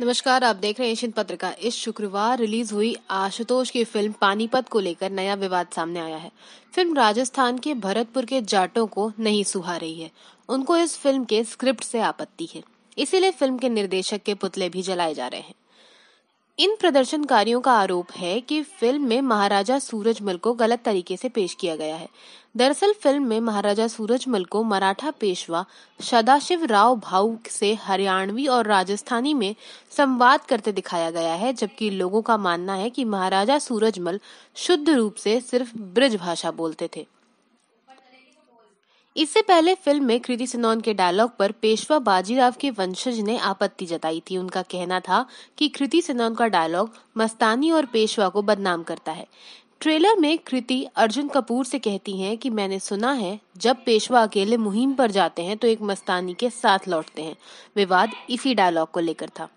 नमस्कार, आप देख रहे हैं एशियन पत्रिका। इस शुक्रवार रिलीज़ हुई आशुतोष की फ़िल्म पानीपत को लेकर नया विवाद सामने आया है। फ़िल्म राजस्थान के भरतपुर के जाटों को नहीं सुहा रही है। उनको इस फ़िल्म के स्क्रिप्ट से आपत्ति है। इसीलिए फ़िल्म के निर्देशक के पुतले भी जलाए जा रहे हैं। इन प्रदर्शनकारियों का आरोप है कि फ़िल्म में महाराजा सूरजमल को गलत तरीके से पेश किया गया है। दरअसल फ़िल्म में महाराजा सूरजमल को मराठा पेशवा सदाशिव राव भाऊ से हरियाणवी और राजस्थानी में संवाद करते दिखाया गया है, जबकि लोगों का मानना है कि महाराजा सूरजमल शुद्ध रूप से सिर्फ़ ब्रज भाषा बोलते थे। इससे पहले फ़िल्म में कृति सनौन के डायलॉग पर पेशवा बाजीराव के वंशज ने आपत्ति जताई थी। उनका कहना था कि कृति सनौन का डायलॉग मस्तानी और पेशवा को बदनाम करता है। ट्रेलर में कृति अर्जुन कपूर से कहती हैं कि मैंने सुना है, जब पेशवा अकेले मुहिम पर जाते हैं तो एक मस्तानी के साथ लौटते हैं। विवाद इसी डायलॉग को लेकर था।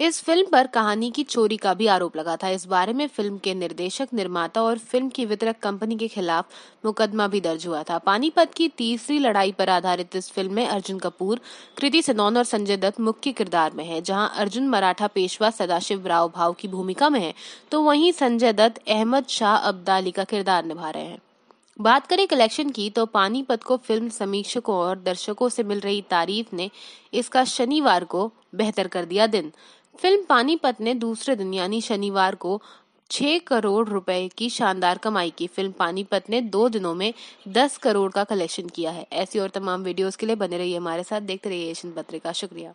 इस फ़िल्म पर कहानी की चोरी का भी आरोप लगा था। इस बारे में फ़िल्म के निर्देशक, निर्माता और फ़िल्म की वितरक कंपनी के खिलाफ मुकदमा भी दर्ज हुआ था। पानीपत की तीसरी लड़ाई पर आधारित इस फ़िल्म में अर्जुन कपूर, कृति सनौन और संजय दत्त मुख्य किरदार में है। जहाँ अर्जुन मराठा पेशवा सदाशिव राव भाव की भूमिका में है तो वहीं संजय दत्त, अहमद शाह अब्दाली का किरदार निभा रहे हैं। बात करें कलेक्शन की तो पानीपत को फ़िल्म समीक्षकों और दर्शकों से मिल रही तारीफ़ ने इसका शनिवार को बेहतर कर दिया दिन। फ़िल्म पानीपत ने दूसरे दिन, यानी शनिवार को, छह करोड़ रुपए की शानदार कमाई की। फ़िल्म पानीपत ने दो दिनों में दस करोड़ का कलेक्शन किया है। ऐसी और तमाम वीडियोस के लिए बने रहिए हमारे साथ, देखते रहिए एशियन पत्रिका। शुक्रिया।